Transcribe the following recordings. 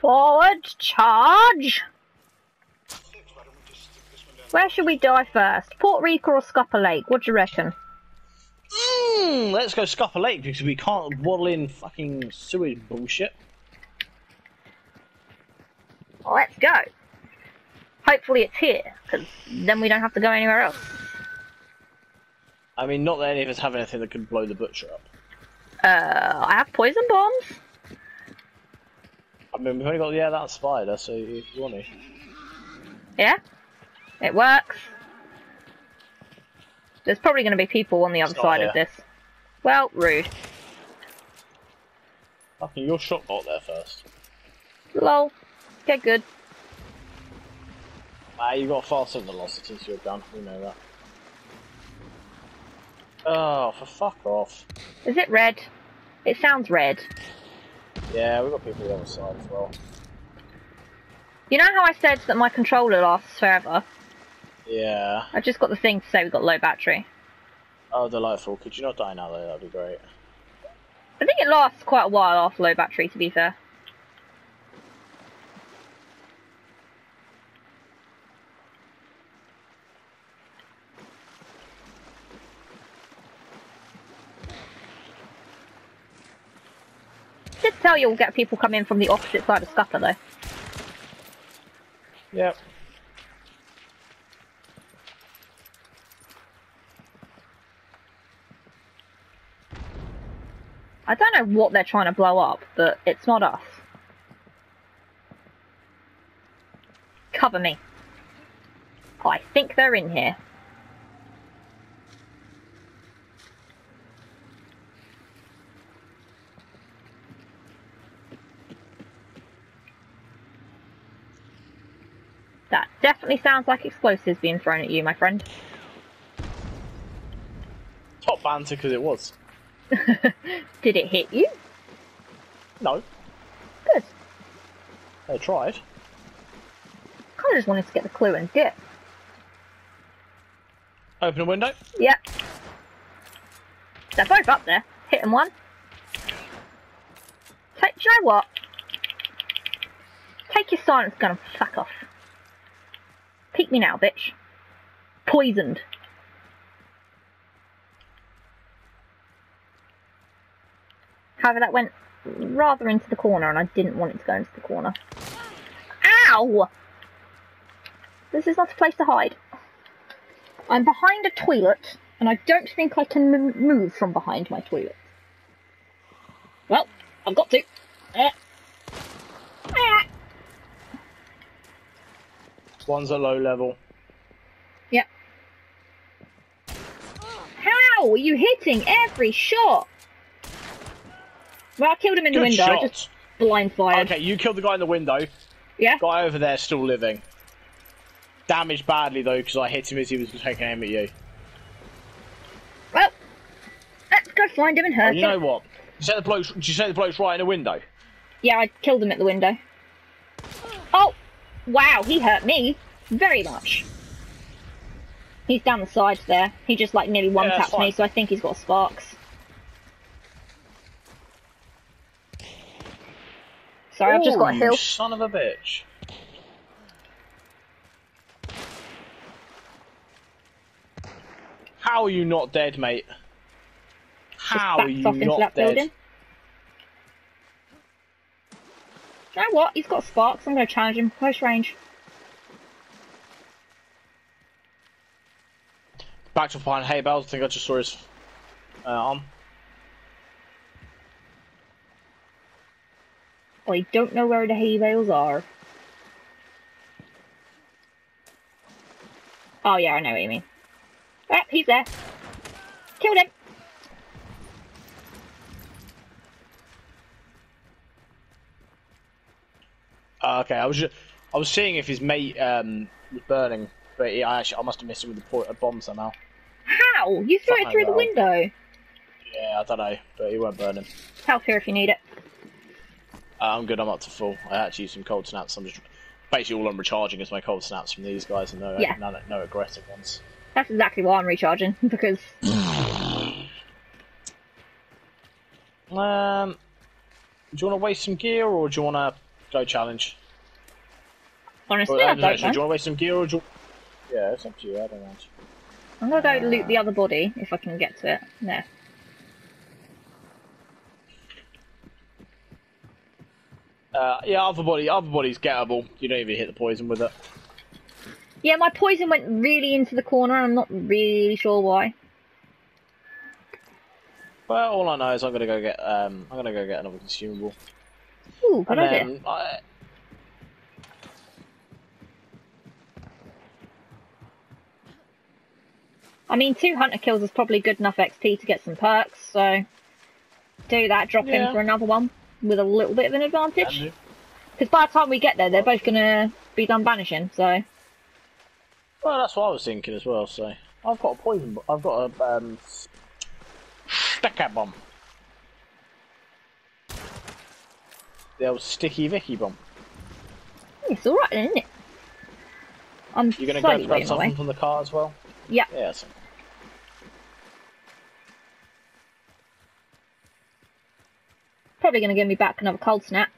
Forward, charge! Where should we die first? Port Reeker or Scupper Lake? What do you reckon? Mm, let's go Scupper Lake because we can't waddle in fucking sewage bullshit. Let's go. Hopefully it's here, because then we don't have to go anywhere else. I mean, not that any of us have anything that could blow the butcher up. Uh, I have poison bombs. I mean, we've only got yeah that spider, so if you want to. Yeah, it works. There's probably going to be people on the other side here. of this. Well, rude. Fucking your shot bot there first. Lol. Get good. Ah, you got faster velocity to your gun. We know that. Oh, for fuck off. Is it red? It sounds red. Yeah, we've got people on the other side as well. You know how I said that my controller lasts forever? Yeah. I just got the thing to say we've got low battery. Oh, delightful. Could you not die now, though? That'd be great. I think it lasts quite a while after low battery, to be fair. Tell you we'll get people coming from the opposite side of Scupper, though. Yep. I don't know what they're trying to blow up, but it's not us. Cover me. I think they're in here. That definitely sounds like explosives being thrown at you, my friend. Top banter because it was. Did it hit you? No, Good. they tried. Kind of just wanted to get the clue and dip. Open a window. Yep. They're both up there. Hitting one. Take, do you know what? Take your silence gun and fuck off. Peek me now, bitch. Poisoned. However, that went rather into the corner, and I didn't want it to go into the corner. Ow! This is not a place to hide. I'm behind a toilet, and I don't think I can move from behind my toilet. Well, I've got to. Eh. Ah. One's at low level. Yep. How are you hitting every shot? Well, I killed him in the Good window. I just blind fired. Okay, you killed the guy in the window. Yeah. Guy over there still living. Damaged badly though because I hit him as he was taking aim at you. Well, let's go find him and Oh, hurt you know what? You said the bloke. Did you say the bloke's right in the window? Yeah, I killed him at the window. Oh, wow, he hurt me very much. He's down the side there. He just like nearly one tapped me, so I think he's got sparks. Sorry, I've just got a Ooh, hill. Son of a bitch. How are you not dead, mate? How are you backed off into not dead? building. You know what? He's got sparks. I'm going to challenge him close range. Back to behind hay bales. I think I just saw his uh, arm. I don't know where the hay bales are. Oh yeah, I know what you mean. Ah, he's there. Killed him. Uh, okay, I was just, I was seeing if his mate um, was burning, but he, I actually I must have missed him with the po- a bomb somehow. How? You threw it through the window. Yeah, I don't know, but he weren't burning. Help here if you need it. Uh, I'm good. I'm up to full. I actually used some cold snaps. I'm just basically all I'm recharging is my cold snaps from these guys, and no, Yeah. no, no aggressive ones. That's exactly why I'm recharging because Um, do you want to waste some gear, or do you want to Go challenge. Honestly, Well, I I don't know, do you want to waste some gear or do you... Yeah, it's up to you, I don't know. I'm gonna go loot the other body if I can get to it. There. Uh, yeah, other body, other body's gettable. You don't even hit the poison with it. Yeah, my poison went really into the corner. I'm not really sure why. Well, all I know is I'm gonna go get um, I'm gonna go get another consumable. Ooh, good and idea. I, I mean, two hunter kills is probably good enough XP to get some perks, so do that, drop Yeah. in for another one with a little bit of an advantage. Because by the time we get there, they're both gonna be done banishing, so. well, that's what I was thinking as well. So I've got a poison. I've got a um, bomb. The old sticky Vicky bomb. Hmm, it's alright then, isn't it? I'm You're gonna go grab something from the car as well. Yeah. Yeah. So. Probably gonna give me back another cold snap.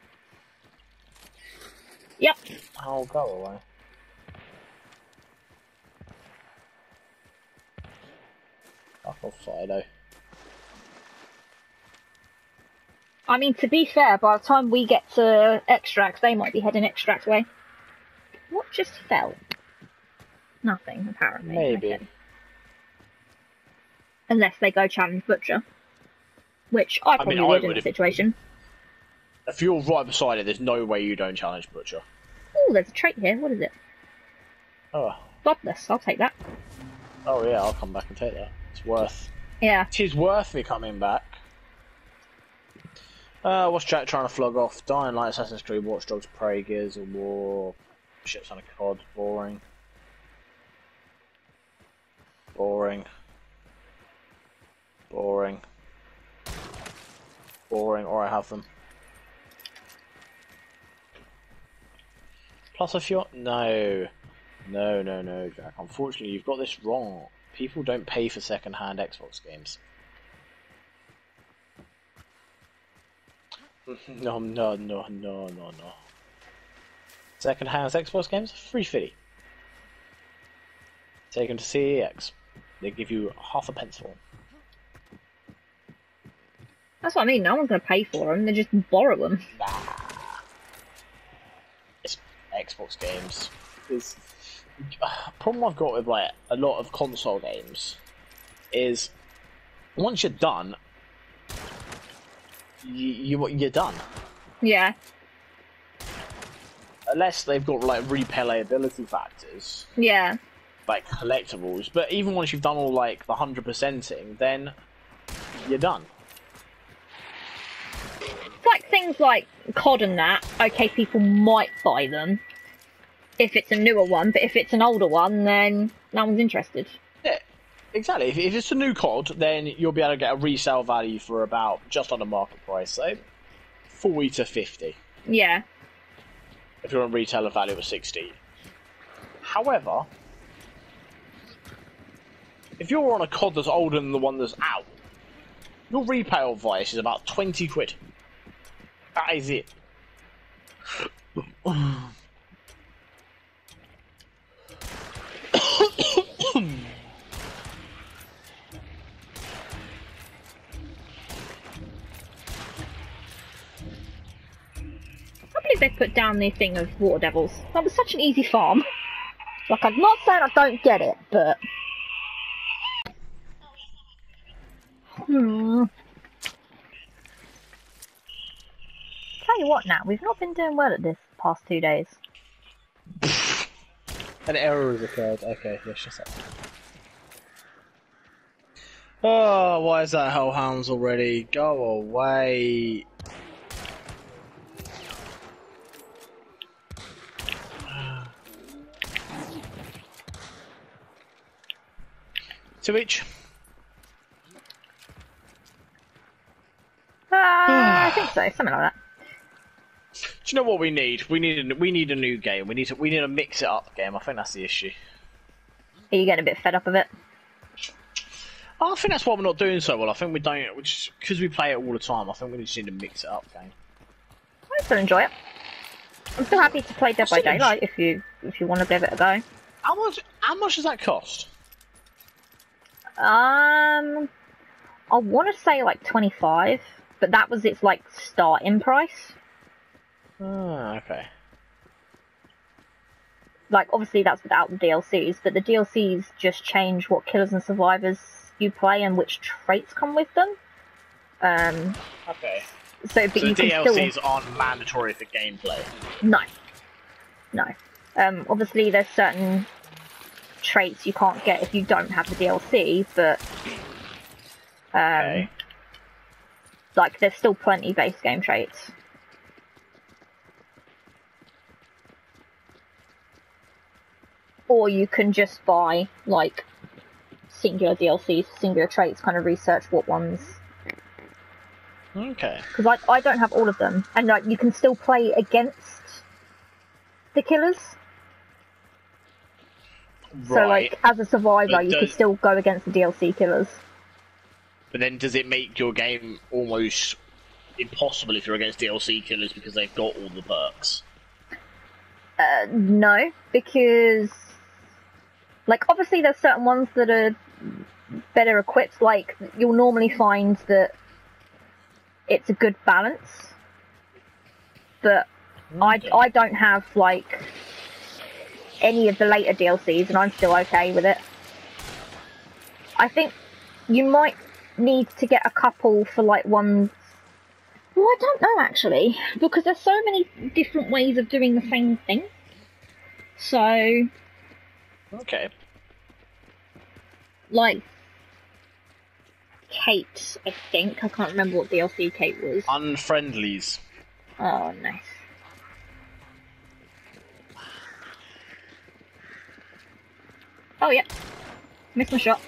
Yep. I'll go away. Fuck off, Fido. I mean, to be fair, by the time we get to extract, they might be heading extract way. What just fell? Nothing, apparently. Maybe. Unless they go challenge Butcher. Which I probably I would in the situation. If you're right beside it, there's no way you don't challenge Butcher. Oh, there's a trait here. What is it? Oh, Godless. I'll take that. oh yeah, I'll come back and take that. It's worth. Yeah. Tis worth me coming back. Uh, what's Jack trying to flog off? Dying Light, Assassin's Creed, Watch Dogs, Prey, Gears of War, Ships on a Cod, boring. Boring. Boring. Boring, or I have them. Plus a few. No. No, no, no, Jack. Unfortunately, you've got this wrong. People don't pay for second-hand Xbox games. No, no, no, no, no, no. Second-hand Xbox games, free fitty. Take them to CEX. They give you half a pencil. That's what I mean. No one's going to pay for them. They just borrow them. Nah. It's Xbox games. Is problem I've got with like a lot of console games is once you're done, you, you you're done. Yeah. Unless they've got like replayability factors, Yeah. like collectibles. But even once you've done all like the hundred percenting, then you're done. It's like things like COD and that. Okay, people might buy them if it's a newer one, but if it's an older one, then no one's interested. Yeah, exactly. If, if it's a new COD, then you'll be able to get a resale value for about just under market price, so forty to fifty. Yeah. If you're on retailer value of sixty. However, if you're on a COD that's older than the one that's out, your retail price is about twenty quid. That is it. I believe they put down the thing of water devils. That was such an easy farm. Like, I'm not saying I don't get it, but. Hmm. Tell you what now, we've not been doing well at this past two days. An error has occurred. Okay, yes, just that. Oh, why is that Hellhounds already? Go away. To each. Uh, I think so, something like that. Do you know what we need? We need a, we need a new game. We need to we need a mix it up game. I think that's the issue. Are you getting a bit fed up of it? I think that's why we're not doing so well. I think we don't, which because we play it all the time. I think we just need to mix it up game. I still enjoy it. I'm still happy to play Dead by Daylight if you if you want to give it a go. How much? How much does that cost? Um, I want to say like 25, but that was its like starting price. Ah, okay. Like obviously that's without the DLCs, but the DLCs just change what killers and survivors you play and which traits come with them. Um, Okay. so but So you the DLCs still aren't mandatory for gameplay. no, no. Um, obviously there's certain traits you can't get if you don't have the DLC, but um, Okay. like there's still plenty base game traits. Or you can just buy like singular DLCs, singular traits, kind of research what ones. Okay. Because I, I don't have all of them, and like you can still play against the killers. So like as a survivor, But you could still go against the DLC killers. But then does it make your game almost impossible if you're against DLC killers because they've got all the perks? Uh, no, because like obviously there's certain ones that are better equipped. Like you'll normally find that it's a good balance, but I I don't have like any of the later DLCs, and I'm still okay with it. I think you might need to get a couple for like one. Well, I don't know actually, because there's so many different ways of doing the same thing. So, Okay. like, Kate, I think I can't remember what DLC Kate was. Unfriendlies. Oh, nice. Oh, yeah. Missed my shot.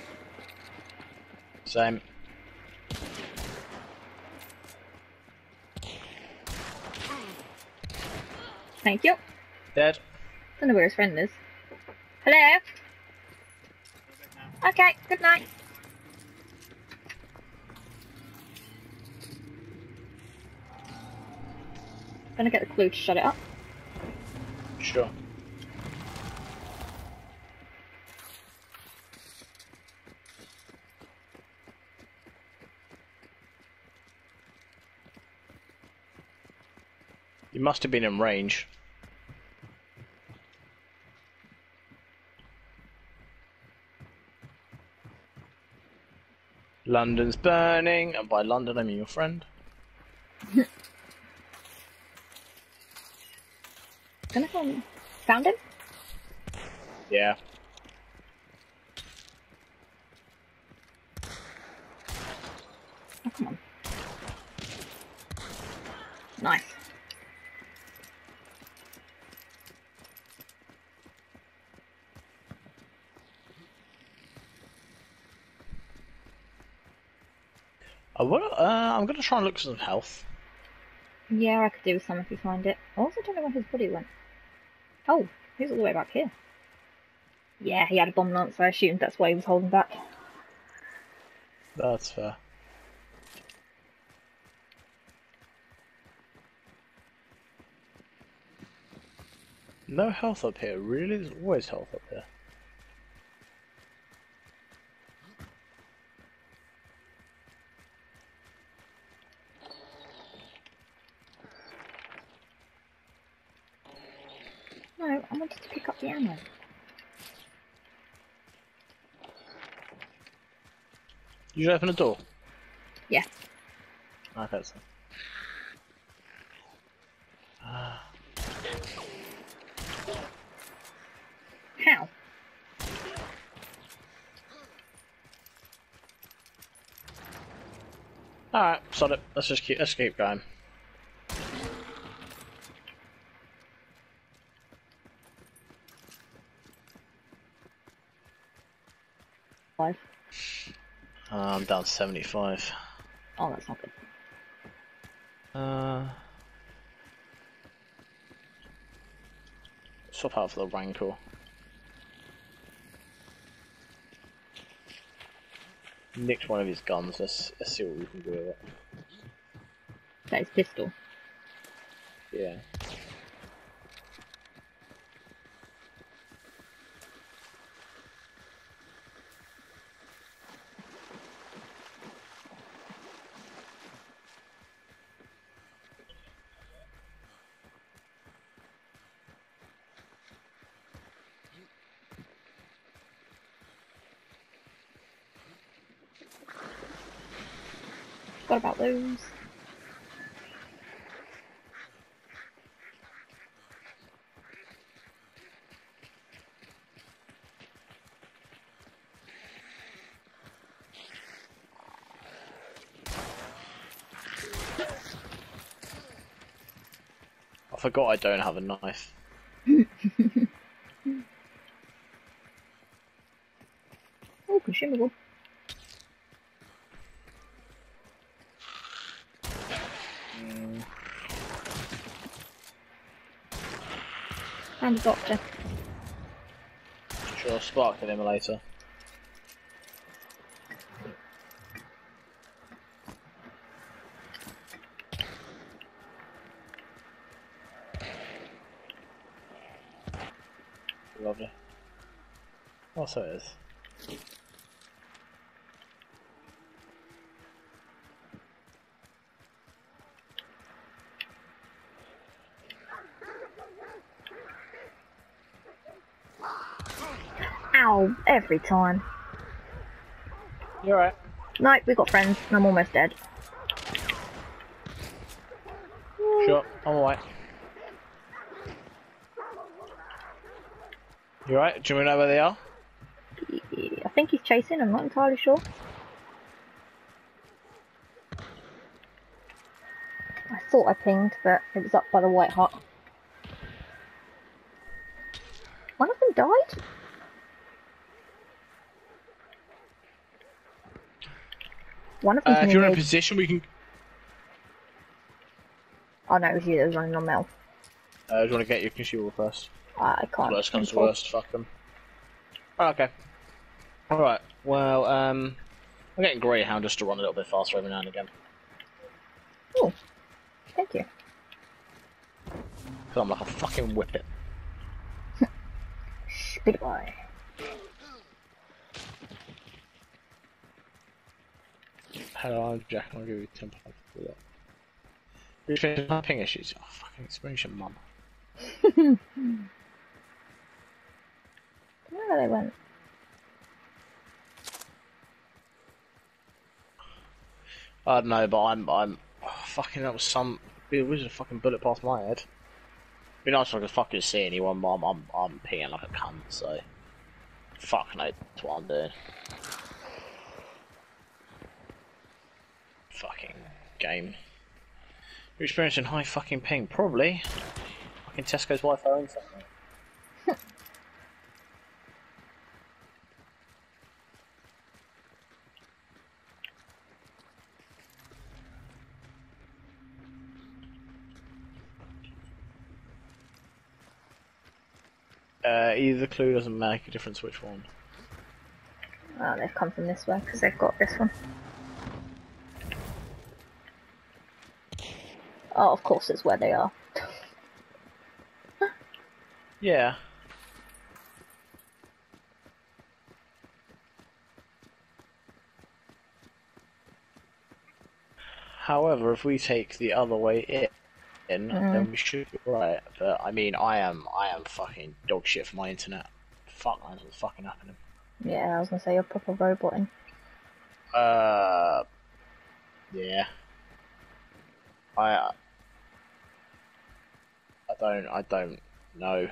Same. Thank you. Dead. Don't know where his friend is. Hello? Okay, good night. Gonna get the clue to shut it up. Sure. You must have been in range. London's burning, and by London I mean your friend. Gonna go Found him? Yeah. Oh, come on. Nice. I wanna, uh, I'm gonna try and look for some health. Yeah, I could do with some if you find it. I also don't know where his body went. Oh, he's all the way back here. Yeah, he had a bomb lance, I assumed that's why he was holding back. That's fair. No health up here, really? There's always health up here. No, I wanted to pick up the ammo. You should open the door. Yeah. Okay, so. Ah, How? Alright, sod it. Let's just keep let's keep going. Five. Uh, I'm down 75. Oh, that's not good. Uh, swap out for the Rancor. Nicked one of his guns. Let's, let's see what we can do with it. That is pistol. Yeah. Those. I forgot I don't have a knife. Oh, consumable. And a doctor. Sure, spark eliminator. Lovely. Oh, so it is. Ow, every time. You're right. No, we got friends, and I'm almost dead. Sure, I'm alright. You alright? Do you know where they are? I think he's chasing, I'm not entirely sure. I thought I pinged, but it was up by the white hut. One of them died? One of Uh, if you're in a position, we can. Oh no, it was you that was running on Mel. Uh, do you want to get your consumable first? I can't. Worst comes to worst, fuck them. okay. Alright, well, um. I'm getting Greyhound just to run a little bit faster every now and again. Oh, thank you. Because I'm like a fucking whippet. Speedy boy. Hello, I'm Jack, and I'll give you 10 points for that. You're finishing my ping issues? Oh, fucking experience your mum. I don't know where they went. I don't know, but I'm, I'm, oh, fucking, that was some, it was a fucking bullet past my head. Be nice if I could fucking see anyone, but I'm, I'm, I'm pinging like a cunt, so. Fuck no, that's what I'm doing. Fucking game. You're experiencing high fucking ping, probably. Fucking Tesco's Wi-Fi or something. Uh, either clue doesn't make a difference which one. Oh, they've come from this way because they've got this one. Oh, of course it's where they are. Yeah. However, if we take the other way in, in then we should be right. But I mean, I am, I am fucking dog shit for my internet. Fuck, man, what's fucking happening? Yeah, I was gonna say you're proper roboting. Uh, yeah. I, I don't, I don't know.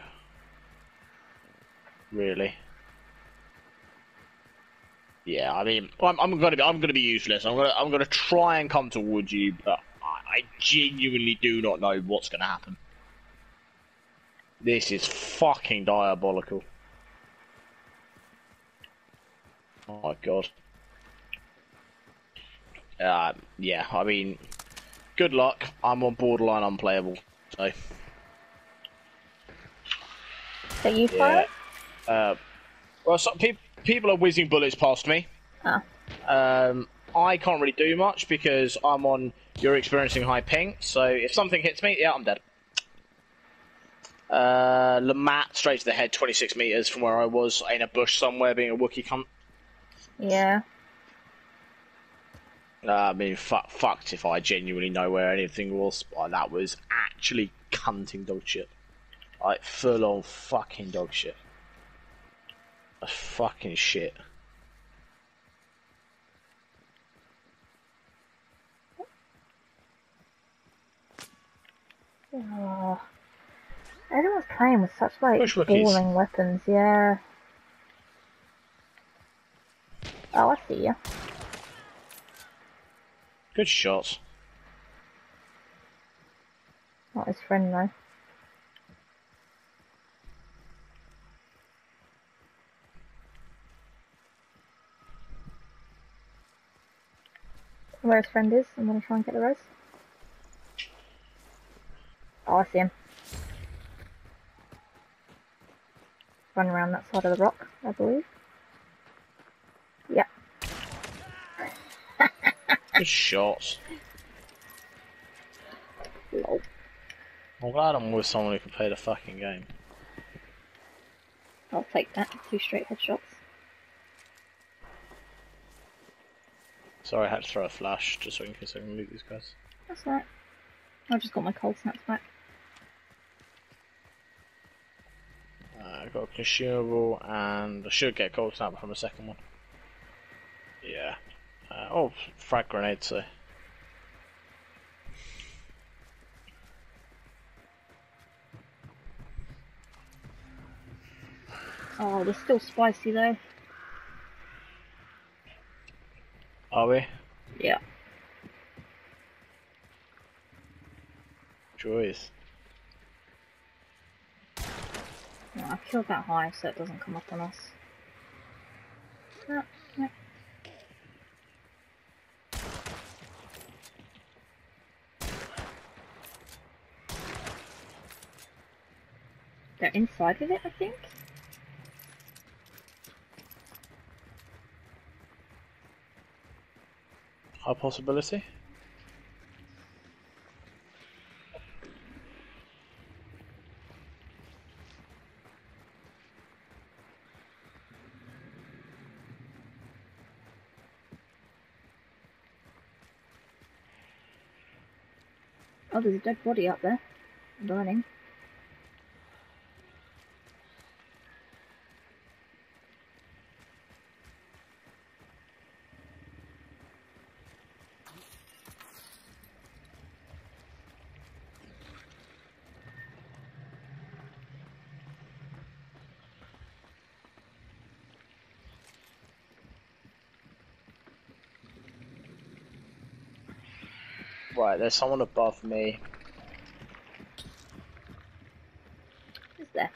Really. Yeah, I mean, I'm, I'm gonna be, I'm gonna be useless. I'm gonna, I'm gonna try and come towards you, but I, I genuinely do not know what's gonna happen. This is fucking diabolical. Oh my god. Uh, yeah, I mean, good luck. I'm on borderline unplayable, so So you yeah. fire? Uh, well, some pe- people are whizzing bullets past me. Ah. Um, I can't really do much because I'm on. You're experiencing high ping, so if something hits me, yeah, I'm dead. Uh, LeMat straight to the head, 26 meters from where I was in a bush somewhere, being a Wookiee cunt. Yeah. Uh, I mean, fuck, fucked if I genuinely know where anything was. But that was actually cunting dog shit. Like full on fucking dog shit. Fucking shit. Oh. Everyone's playing with such like Push boring weapons, yeah. Oh, I see you. Good shots. Not his friend though. Where his friend is, I'm gonna try and get the res. Oh, I see him. Run around that side of the rock, I believe. Yep. Good shots. Lol. I'm glad I'm with someone who can play the fucking game. I'll take that. Two straight headshots. Sorry, I had to throw a flash just so in case I can loot these guys. That's right. I just got my cold snaps back. Uh, I got a consumable and I should get cold snap from the second one. Yeah. Uh, oh, frag grenade, so. Oh, they're still spicy though. Are we? Yeah. Joys. No, I killed that hive so it doesn't come up on us. They're inside of it, I think. High possibility? Oh, there's a dead body up there. Burning. Right, there's someone above me. Is there?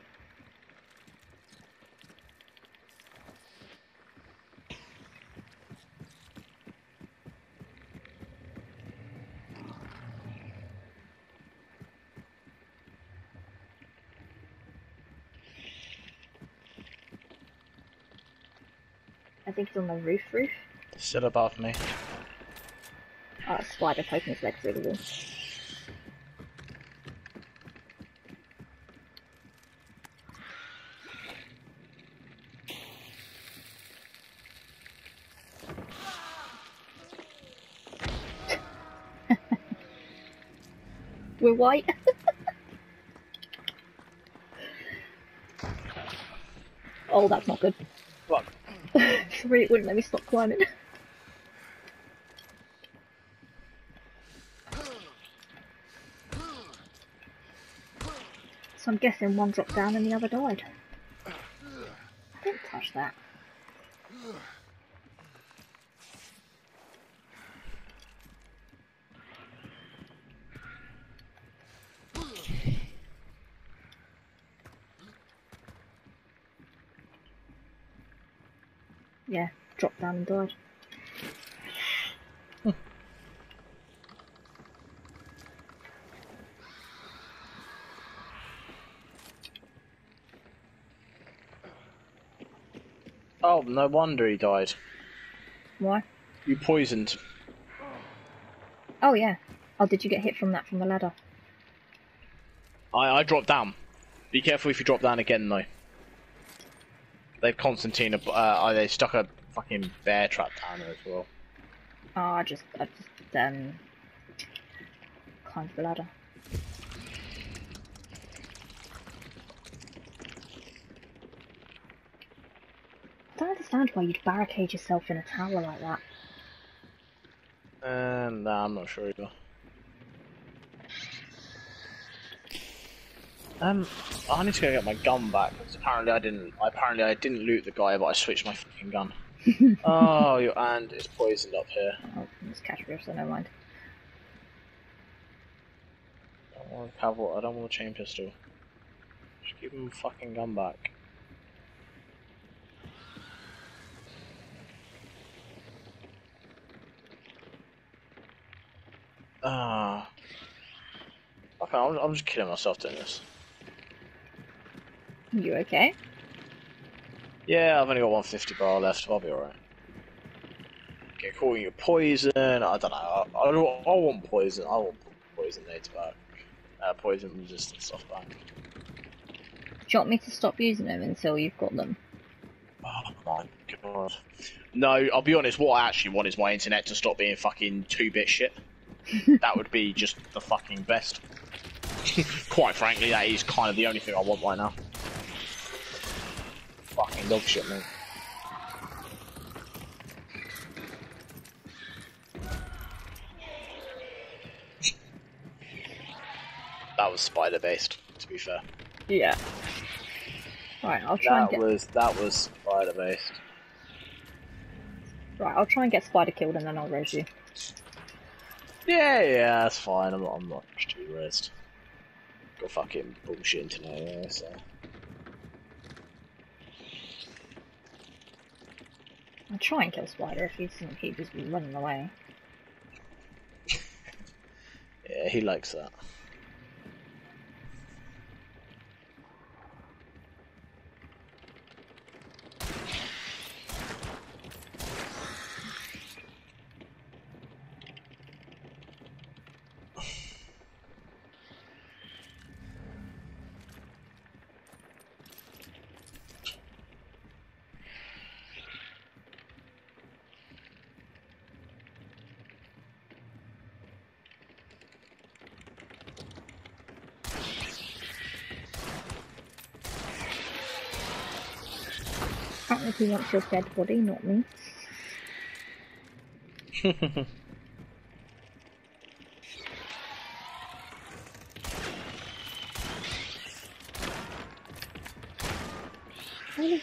I think he's on the roof roof. Still above me. A spider poking his legs through the wall. We're white. oh, that's not good. What? Sorry, it wouldn't let me stop climbing. I'm guessing one dropped down and the other died. I didn't touch that. Yeah, dropped down and died. Oh, no wonder he died. Why? You poisoned. Oh yeah. Oh, did you get hit from that from the ladder? I, I dropped down. Be careful if you drop down again, though. They've concertina, uh, uh, they stuck a fucking bear trap down there as well. Oh, I just, I just, um, climbed the ladder. Don't understand why you'd barricade yourself in a tower like that. And nah, I'm not sure either. Um, I need to go get my gun back because apparently I didn't. Apparently I didn't loot the guy, but I switched my fucking gun. oh, your and is poisoned up here. Oh, it's Kashmir, so never mind. I don't want a cavalry. I don't want a chain pistol. Just give him fucking gun back. Ah. okay, I'm, I'm just killing myself doing this. You okay? Yeah, I've only got 150 bar left. I'll be alright. Okay, calling you poison. I don't know. I, I, I want poison. I want poison nades back. Uh, poison resistant stuff back. Do you want me to stop using them until you've got them? Oh my god. No, I'll be honest. What I actually want is my internet to stop being fucking two-bit shit. That would be just the fucking best. Quite frankly, that is kind of the only thing I want right now. Fucking dog shit, man. That was spider based, to be fair. Yeah. Right, I'll try That and get. was that was spider based. Right, I'll try and get Spider killed and then I'll raise you. Yeah, yeah, that's fine. I'm not, I'm not too raised. Got fucking bullshit tonight, anyway, so. I'll try and kill Spider if he doesn't keep just running away. Yeah, he likes that. Apparently he wants your dead body, not me. Really?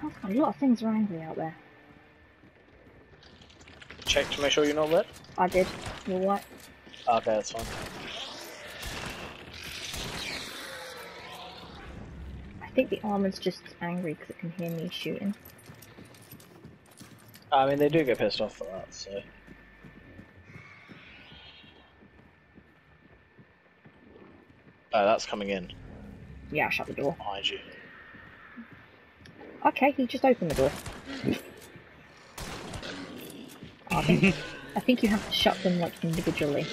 Sounds like a lot of things are angry out there. Check to make sure you're not red. I did. You're right. Ah, okay, that's fine. Think the armor's just angry because it can hear me shooting. I mean, they do get pissed off for that, so. Oh, that's coming in Yeah, shut the door. behind you. Okay, he just opened the door. I think, I think you have to shut them like individually.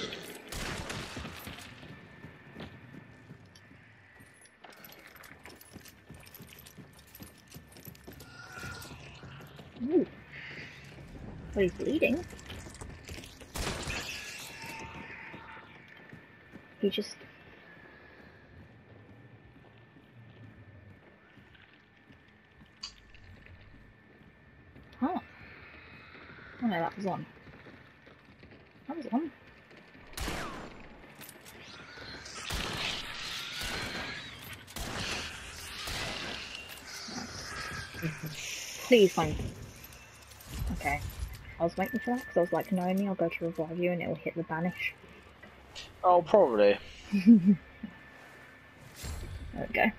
Ooh. Well, he's bleeding. He just Huh. Oh no, that was on. That was on. Please find. Was waiting for that because I was like, me, I'll go to revive you and it'll hit the banish. Oh, probably. There we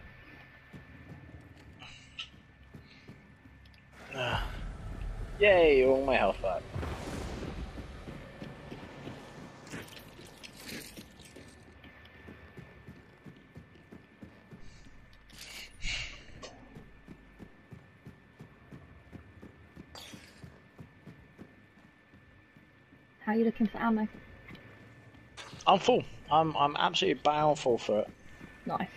go. Yay, all my health back. How are you looking for ammo? I'm full. I'm I'm absolutely bound full for it. Nice.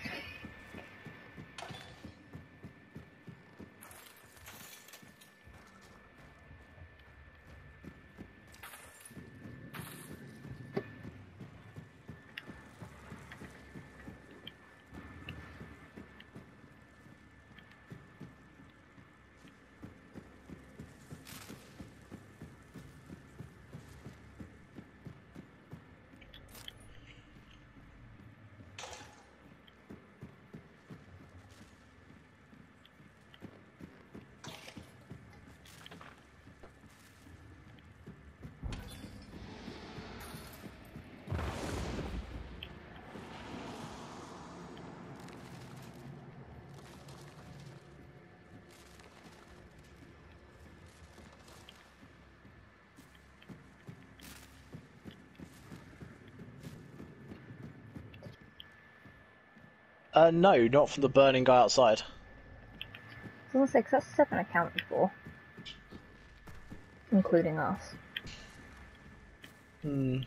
Uh, no, not from the burning guy outside. I was gonna say, 'cause that's seven accounted for. Including us. Hmm.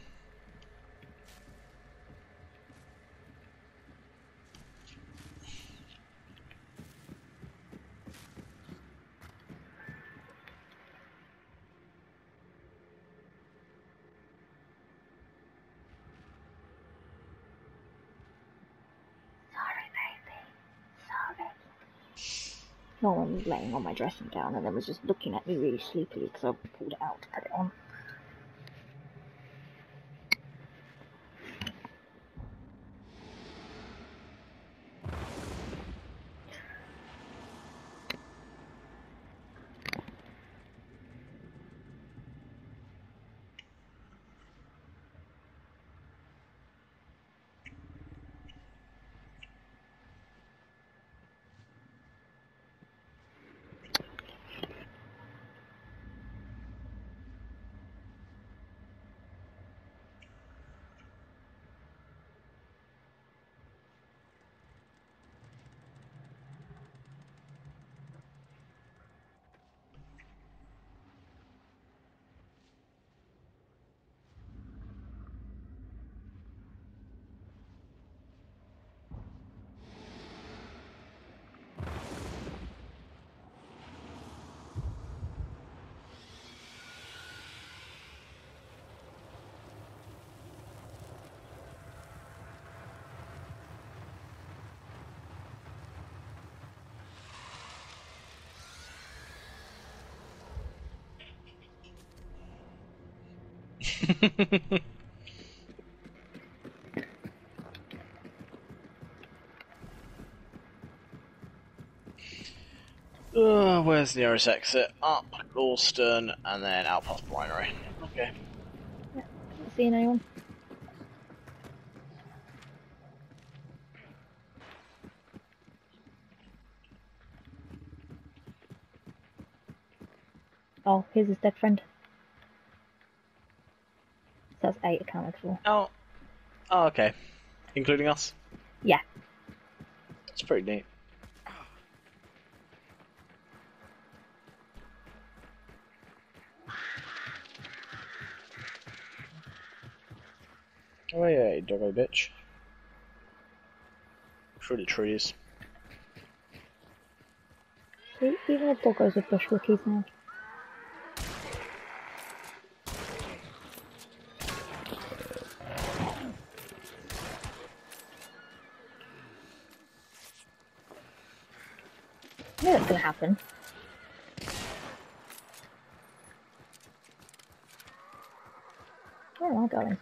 Laying on my dressing gown and then was just looking at me really sleepily because I pulled it out to put it on. uh, where's the nearest exit? Up Gorston and then out past Brinery. Okay. Not seeing anyone. Oh, here's his dead friend. That's eight accounted for. Oh. Oh, okay. Including us? Yeah. It's pretty neat. Oh yeah, doggo bitch. Through the trees. See, even the doggos are bushwickies now. I knew it was gonna happen. Where am I going?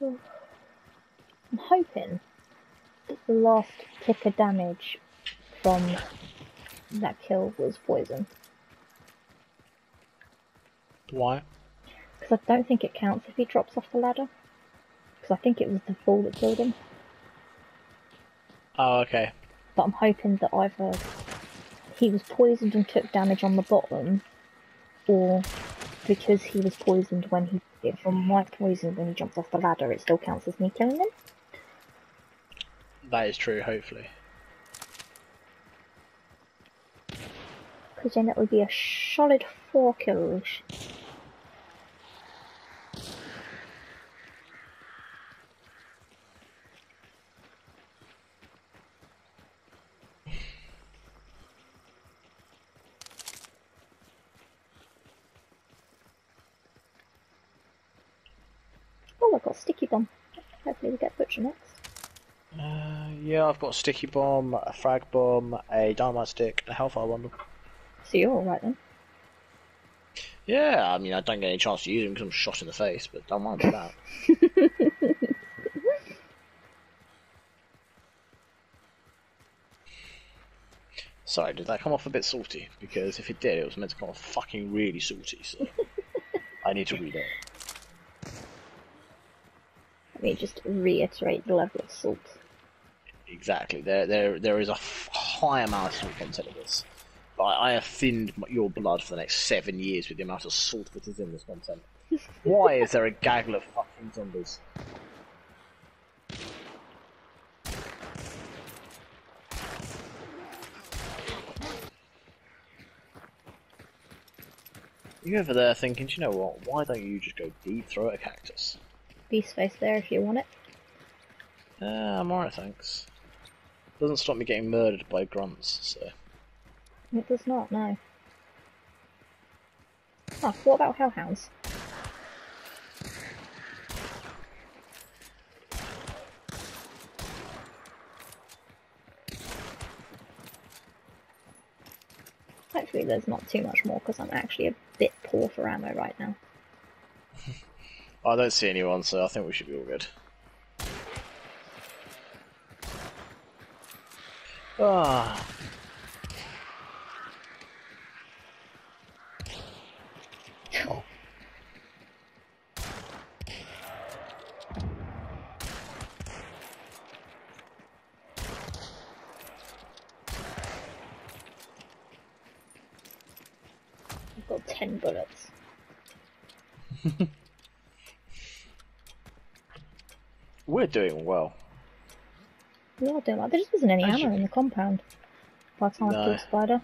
I'm hoping that the last tick of damage from that kill was poison. Why? Because I don't think it counts if he drops off the ladder. Because I think it was the fall that killed him. Oh, okay. But I'm hoping that either he was poisoned and took damage on the bottom, or because he was poisoned when he from my poison when he jumped off the ladder, it still counts as me killing him. That is true, hopefully. Because then it would be a solid four kills. Oh, I've got a sticky bomb. Hopefully we get butcher next. Uh, yeah, I've got a sticky bomb, a frag bomb, a dynamite stick, and a hellfire bundle. So you're alright then. Yeah, I mean, I don't get any chance to use them because I'm shot in the face, but don't mind about that. Sorry, did that come off a bit salty? Because if it did, it was meant to come off fucking really salty, so I need to read it. Let me just reiterate the level of salt. Exactly. There, there, there is a high amount of salt content in this. I, I have thinned your blood for the next seven years with the amount of salt that is in this content. Why is there a gaggle of fucking zombies? You over there thinking, "Do you know what? Why don't you just go deep throw at a cactus? Beast face there if you want it. Uh, I'm alright, thanks. Doesn't stop me getting murdered by grunts, so. It does not, no. Oh, what about hellhounds? Actually, there's not too much more because I'm actually a bit poor for ammo right now. I don't see anyone, so I think we should be all good. Ah. I've got 10 bullets. We're doing well. We are doing well. There just wasn't any As ammo you- in the compound. By the time I No. killed Spider.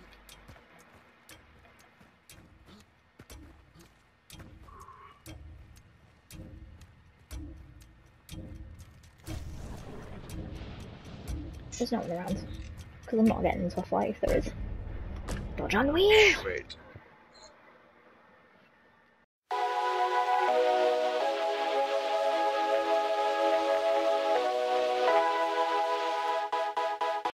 There's no one around. Because I'm not getting into a fight if there is. Dodge on the wheel! Wait.